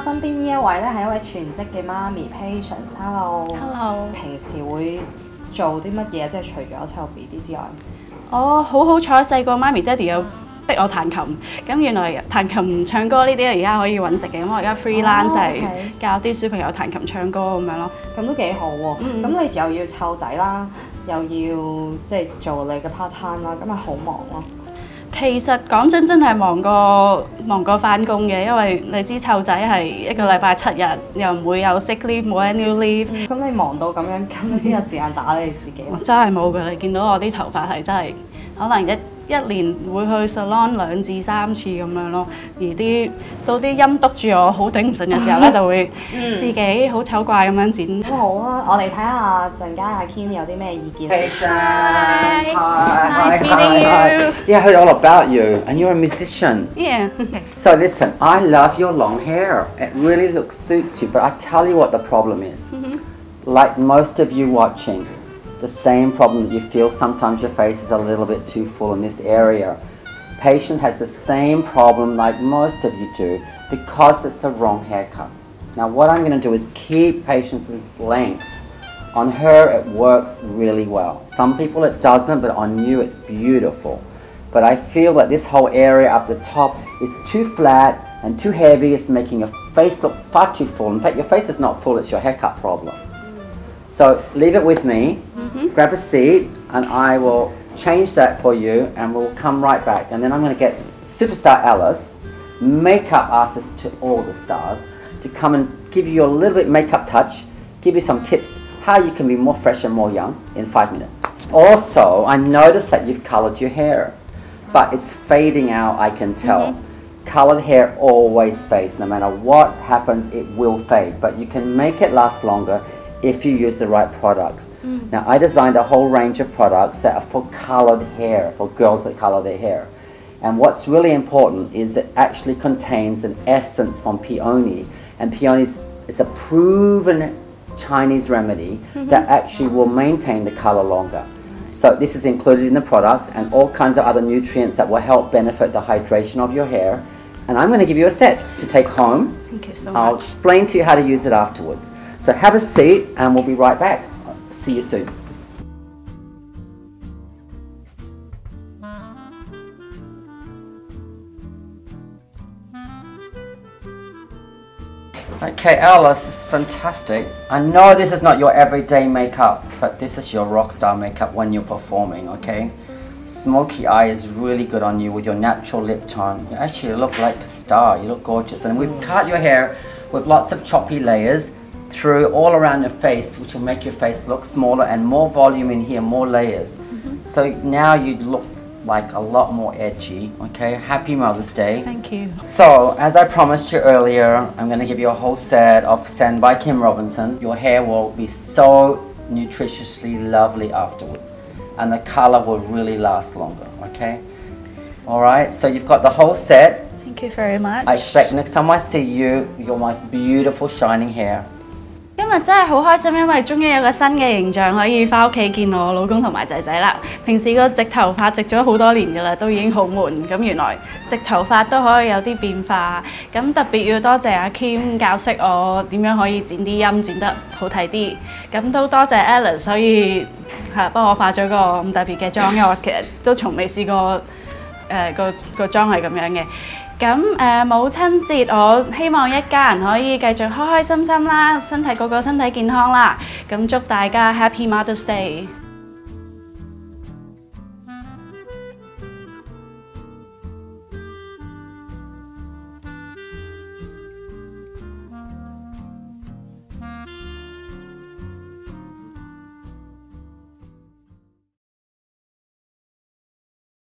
身邊呢一位咧係一位全職嘅媽咪 patience，hello。 Hello，平時會做啲乜嘢？即係除咗湊 B B 之外，我好好彩，細個媽咪爹哋有逼我彈琴，咁原來彈琴唱歌呢啲而家可以揾食嘅，咁我而家 freelance 係 OK 教啲小朋友彈琴唱歌咁樣咯。咁都幾好喎。咁、嗯你又要湊仔啦，又要即係做你嘅 part time 啦，咁咪好忙咯。 其實講真，真係忙過忙過翻工嘅，因為你知湊仔係一個禮拜七日，又唔會有 sick leave 冇 annual leave，咁、你忙到咁樣，咁你邊有時間打理自己啊？我真係冇㗎。你見到我啲頭髮係真係可能一 一年會去 salon 兩至三次咁樣咯，而啲到啲陰督住我好頂唔順嘅時候咧，就會自己好醜怪咁樣剪。咁好啊！我哋睇下陣間阿 Kim 有啲咩意見。 Patience. Hi. Hi. Nice hi, meeting hi, you. hi. Yeah, I heard all about you, and you're a musician. Yeah. So listen, I love your long hair. It really looks suits you. But I tell you what the problem is. Like most of you watching, the same problem that you feel. Sometimes your face is a little bit too full in this area. Patience has the same problem like most of you do because it's the wrong haircut. Now what I'm going to do is keep Patience's length. On her it works really well. Some people it doesn't, but on you it's beautiful. But I feel that this whole area up the top is too flat and too heavy. It's making your face look far too full. In fact, your face is not full, it's your haircut problem. So leave it with me, Mm-hmm. grab a seat, and I will change that for you, and we'll come right back. And then I'm going to get superstar Alice, makeup artist to all the stars, to come and give you a little bit makeup touch, give you some tips how you can be more fresh and more young in five minutes. Also, I noticed that you've colored your hair, but it's fading out, I can tell. Mm-hmm. Colored hair always fades, no matter what happens, it will fade, but you can make it last longer if you use the right products. Mm. Now, I designed a whole range of products that are for colored hair, for girls that color their hair. And what's really important is it actually contains an essence from peony, and peony is a proven Chinese remedy mm-hmm. that actually will maintain the color longer. So this is included in the product and all kinds of other nutrients that will help benefit the hydration of your hair. And I'm going to give you a set to take home. Thank you so much. I'll explain to you how to use it afterwards. So have a seat and we'll be right back. See you soon. Okay, Alice, this is fantastic. I know this is not your everyday makeup, but this is your rock star makeup when you're performing, okay? Smoky eye is really good on you with your natural lip tone. You actually look like a star, you look gorgeous. And we've cut your hair with lots of choppy layers through all around your face, which will make your face look smaller and more volume in here, more layers. Mm-hmm. So now you look like a lot more edgy, okay? Happy Mother's Day. Thank you. So, as I promised you earlier, I'm going to give you a whole set of Sen by Kim Robinson. Your hair will be so nutritiously lovely afterwards, and the color will really last longer, okay? Alright, so you've got the whole set. Thank you very much. I expect next time I see you, your most beautiful shining hair.今日真係好開心，因為終於有個新嘅形象可以翻屋企見我老公同埋仔仔啦。平時個直頭髮直咗好多年㗎啦，都已經好悶。咁原來直頭髮都可以有啲變化。咁特別要多謝阿 Kim 教識我點樣可以剪啲音剪得好睇啲。咁都多謝 Alice 可以係幫我化咗個咁特別嘅妝，因為我其實都從未試過。誒、個個妝係咁樣嘅。 咁誒、母親節，我希望一家人可以繼續開開心心啦，身體個個身體健康啦。咁祝大家 Happy Mother's Day！